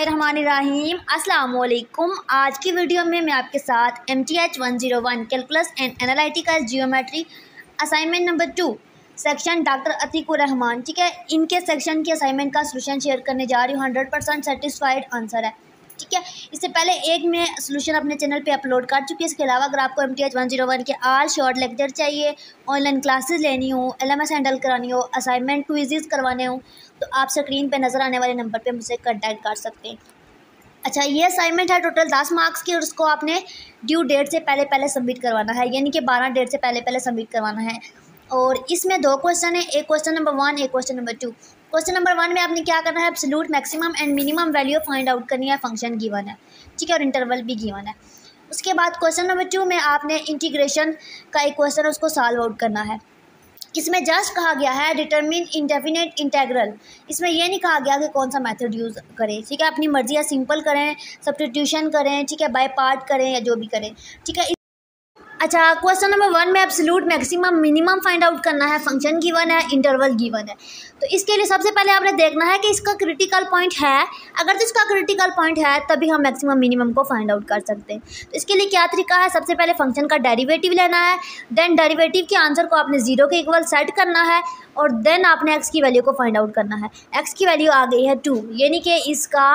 अस्सलाम वालेकुम आज की वीडियो में मैं आपके साथ M T H one zero one calculus and analytical geometry assignment number two section doctor Atiqur Rahman ठीक है? इनके सेक्शन की असाइनमेंट का सोल्यूशन शेयर करने जा रही हूँ। हंड्रेड परसेंट सेटिस्फाइड आंसर है। ठीक है? इससे पहले एक मैं सोल्यूशन अपने चैनल पे अपलोड कर चुकी है। इसके अलावा अगर आपको M T H one zero one के आल शॉर्ट लेक्चर चाहिए ऑनलाइन क्लासेस लेनी हो एल एम एस हैंडल करानी हो असाइनमेंट क्विज़ करवाने हो तो आप स्क्रीन पे नज़र आने वाले नंबर पे मुझसे कॉन्टैक्ट कर सकते हैं। अच्छा ये असाइनमेंट है टोटल दस मार्क्स की और उसको आपने ड्यू डेट से पहले पहले सबमिट करवाना है। यानी कि बारह डेट से पहले पहले सबमिट करवाना है। और इसमें दो क्वेश्चन है, एक क्वेश्चन नंबर वन एक question number two question number one में आपने क्या करना है? Absolute maximum and minimum value find out करनी है फ़ंक्शन गिवन है. ठीक है, और इंटरवल भी गिवन है. उसके बाद क्वेश्चन नंबर टू में आपने इंटीग्रेशन का एक क्वेश्चन उसको सॉल्व आउट करना है. इसमें जस्ट कहा गया है डिटर्मिन इंडेफिनेट इंटेग्रल इसमें यह नहीं कहा गया कि कौन सा मेथड यूज़ करें. ठीक है, अपनी मर्ज़ी या सिंपल करें सब्सटीट्यूशन करें, ठीक है बाय पार्ट करें या जो भी करें. ठीक है अच्छा क्वेश्चन नंबर वन में absolute maximum minimum find out करना है फ़ंक्शन गिवन है इंटरवल गिवन है। तो इसके लिए सबसे पहले आपने देखना है कि इसका क्रिटिकल पॉइंट है। अगर तो इसका क्रिटिकल पॉइंट है, तभी हम मैक्सिमम मिनिमम को फाइंड आउट कर सकते हैं। तो इसके लिए क्या तरीका है? सबसे पहले फ़ंक्शन का डेरिवेटिव लेना है। देन डेरिवेटिव के आंसर को आपने ज़ीरो के इक्वल सेट करना है और देन आपने एक्स की वैल्यू को फाइंड आउट करना है। एक्स की वैल्यू आ गई है टू यानी कि इसका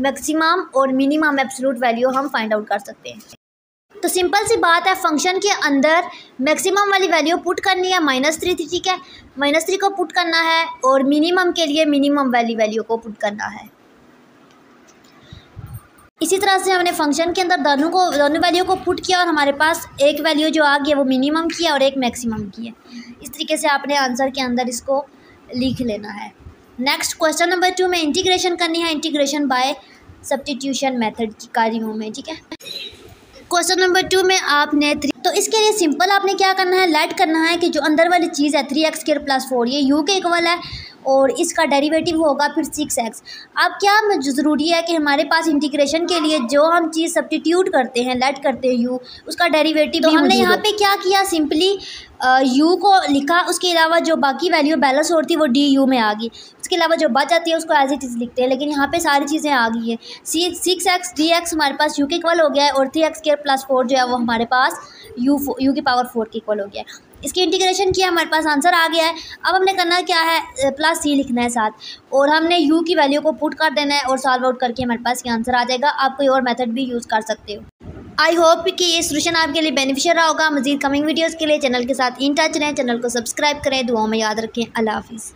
मैक्सिमम और मिनिमम एब्सोल्यूट वैल्यू हम फाइंड आउट कर सकते हैं। तो सिंपल सी बात है फ़ंक्शन के अंदर मैक्सिमम वाली वैल्यू पुट करनी है माइनस थ्री थी ठीक है? माइनस थ्री को पुट करना है और मिनिमम के लिए मिनिमम वाली वैल्यू को पुट करना है। इसी तरह से हमने फ़ंक्शन के अंदर दोनों को दोनों वैल्यू को पुट किया और हमारे पास एक वैल्यू जो आ गई है वो मिनिमम की है और एक मैक्सिमम की है। इस तरीके से आपने आंसर के अंदर इसको लिख लेना है। नेक्स्ट क्वेश्चन नंबर टू में इंटीग्रेशन करनी है। इंटीग्रेशन बाय सब्सटीट्यूशन मेथड की कार्यों में, ठीक है? क्वेश्चन नंबर टू में आपने थ्री तो इसके लिए सिंपल आपने क्या करना है? लेट करना है कि जो अंदर वाली चीज़ है three X square plus four ये यू के इक्वल है और इसका डेरिवेटिव होगा फिर सिक्स एक्स अब क्या ज़रूरी है कि हमारे पास इंटीग्रेशन के लिए जो हम चीज़ सब्सटीट्यूट करते हैं लेट करते हैं यू उसका डेरिवेटिव तो हमने यहाँ पे क्या किया? सिंपली यू को लिखा उसके अलावा जो बाकी वैल्यू बैलेंस होती है वो डी यू में आ गई। उसके अलावा जो बच जाती है उसको एज इट इज़ लिखते हैं। लेकिन यहाँ पे सारी चीज़ें आ गई है। See six X D X हमारे पास यू के इक्वल हो गया है और three X square plus four जो है वो हमारे पास यू यू की पावर फोर के इक्वल हो गया है। इसकी इंटीग्रेशन किया हमारे पास आंसर आ गया है। अब हमने करना क्या है? प्लस सी लिखना है साथ। और हमने यू की वैल्यू को पुट कर देना है और सॉल्व आउट करके हमारे पास ये आंसर आ जाएगा। आप कोई और मेथड भी यूज़ कर सकते हो। आई होप कि ये सोल्यूशन आपके लिए बेनिफिशियल रहा होगा। मजीद कमिंग वीडियोज़ के लिए चैनल के साथ इन टच रहें। चैनल को सब्सक्राइब करें। दुआओं में याद रखें। अल्लाह हाफिज़।